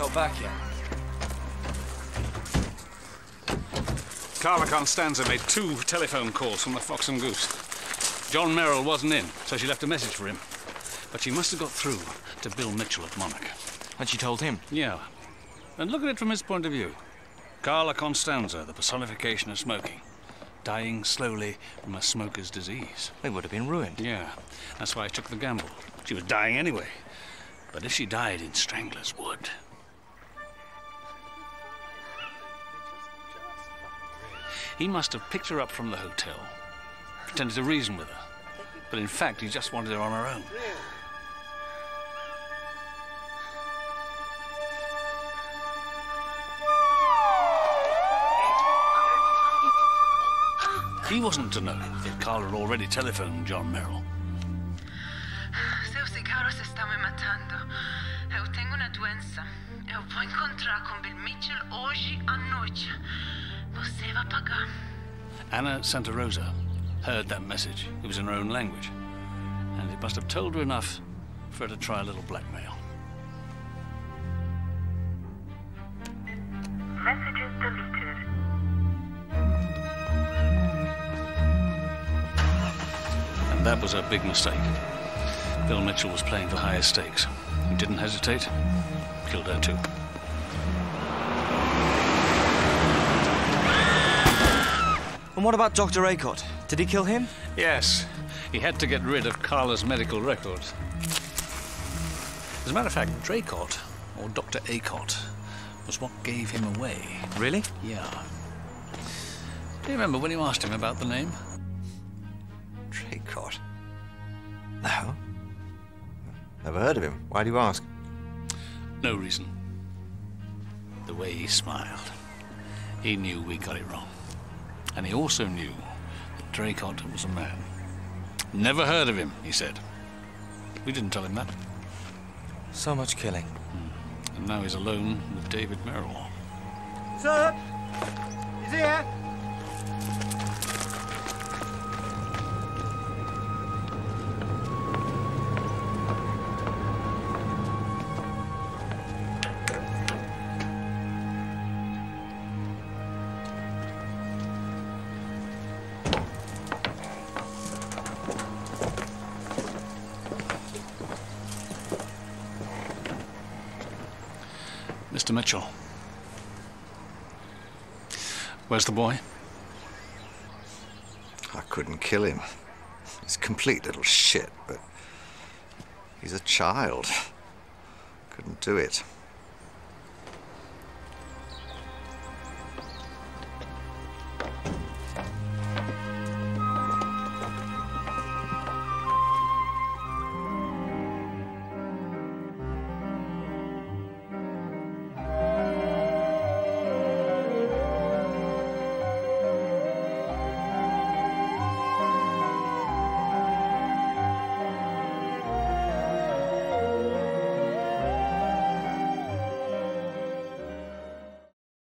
Not back yet. Carla Constanza made two telephone calls from the Fox and Goose. John Merrill wasn't in, so she left a message for him. But she must have got through to Bill Mitchell at Monarch. And she told him? Yeah. And look at it from his point of view. Carla Constanza, the personification of smoking. Dying slowly from a smoker's disease. They would have been ruined. Yeah. That's why I took the gamble. She was dying anyway. But if she died in Strangler's Wood. He must have picked her up from the hotel, pretended to reason with her. But in fact, he just wanted her on her own. He wasn't to know that Carla had already telephoned John Merrill. Matando. Eu doença. Eu vou encontrar com Bill Mitchell hoje à noite. Você vai pagar. Anna Santa Rosa heard that message. It was in her own language. And it must have told her enough for her to try a little blackmail. Messages deleted. And that was a big mistake. Bill Mitchell was playing for higher stakes. He didn't hesitate. Killed her too. And what about Dr. Acott? Did he kill him? Yes, he had to get rid of Carla's medical records. As a matter of fact, Draycott, or Dr. Acott, was what gave him away. Really? Yeah. Do you remember when you asked him about the name? Draycott? No. Never heard of him. Why do you ask? No reason. The way he smiled. He knew we got it wrong. And he also knew that Draycott was a man. Never heard of him, he said. We didn't tell him that. So much killing. Hmm. And now he's alone with David Merrill. Sir? Is he here? Mr. Mitchell. Where's the boy? I couldn't kill him. He's a complete little shit, but he's a child. Couldn't do it.